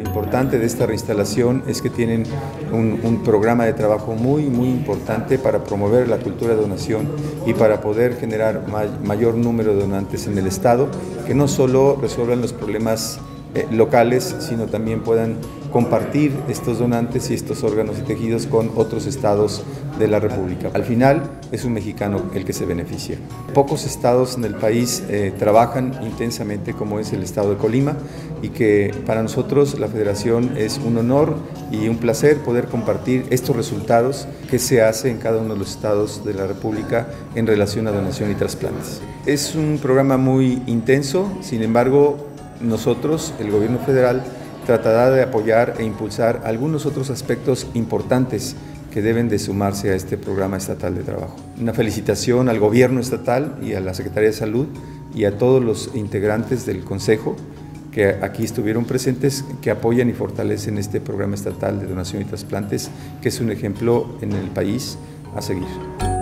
importante de esta reinstalación es que tienen un, programa de trabajo muy, muy importante para promover la cultura de donación y para poder generar may, mayor número de donantes en el Estado, que no solo resuelvan los problemas eh, locales, sino también puedan compartir estos donantes y estos órganos y tejidos con otros estados de la República. Al final es un mexicano el que se beneficia. Pocos estados en el país eh, trabajan intensamente como es el estado de Colima y que para nosotros la federación es un honor y un placer poder compartir estos resultados que se hace en cada uno de los estados de la República en relación a donación y trasplantes. Es un programa muy intenso, sin embargo nosotros, el gobierno federal, tratará de apoyar e impulsar algunos otros aspectos importantes que deben de sumarse a este programa estatal de trabajo. Una felicitación al gobierno estatal y a la Secretaría de Salud y a todos los integrantes del Consejo que aquí estuvieron presentes, que apoyan y fortalecen este programa estatal de donación y trasplantes, que es un ejemplo en el país a seguir.